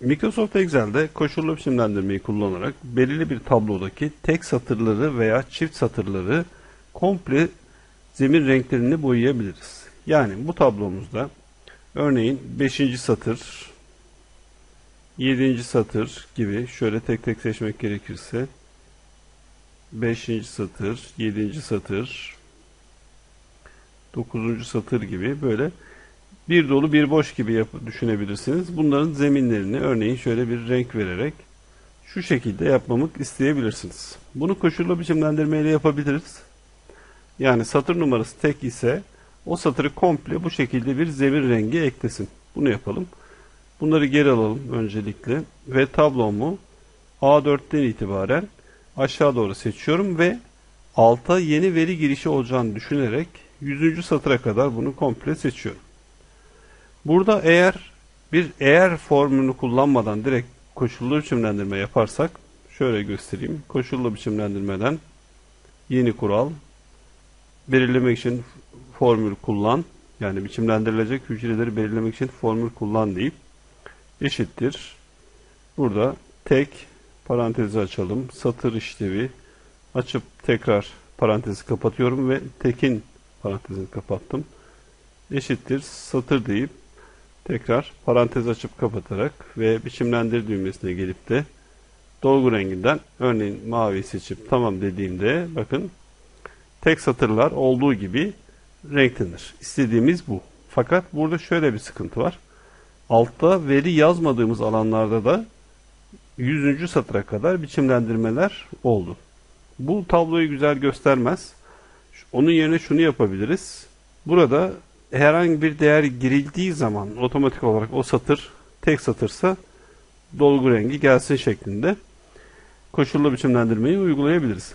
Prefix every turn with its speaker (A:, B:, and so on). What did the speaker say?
A: Microsoft Excel'de koşullu biçimlendirmeyi kullanarak belirli bir tablodaki tek satırları veya çift satırları komple zemin renklerini boyayabiliriz. Yani bu tablomuzda örneğin 5. satır, 7. satır gibi şöyle tek tek seçmek gerekirse 5. satır, 7. satır, 9. satır gibi böyle bir dolu bir boş gibi yap düşünebilirsiniz. Bunların zeminlerini örneğin şöyle bir renk vererek şu şekilde yapmamı isteyebilirsiniz. Bunu koşullu biçimlendirmeyle yapabiliriz. Yani satır numarası tek ise o satırı komple bu şekilde bir zemin rengi eklesin. Bunu yapalım. Bunları geri alalım öncelikle ve tablomu A4'ten itibaren aşağı doğru seçiyorum ve alta yeni veri girişi olacağını düşünerek 100. satıra kadar bunu komple seçiyorum. Burada eğer bir eğer formülünü kullanmadan direkt koşullu biçimlendirme yaparsak şöyle göstereyim. Koşullu biçimlendirmeden yeni kural belirlemek için formül kullan yani biçimlendirilecek hücreleri belirlemek için formül kullan deyip eşittir. Burada tek parantezi açalım. Satır işlevi açıp tekrar parantezi kapatıyorum ve tekin parantezini kapattım. Eşittir satır deyip tekrar parantez açıp kapatarak ve biçimlendir düğmesine gelip de dolgu renginden örneğin mavi seçip tamam dediğimde bakın tek satırlar olduğu gibi renklenir. İstediğimiz bu. Fakat burada şöyle bir sıkıntı var. Altta veri yazmadığımız alanlarda da 100. satıra kadar biçimlendirmeler oldu. Bu tabloyu güzel göstermez. Onun yerine şunu yapabiliriz. Burada herhangi bir değer girildiği zaman otomatik olarak o satır tek satırsa dolgu rengi gelsin şeklinde koşullu biçimlendirmeyi uygulayabiliriz.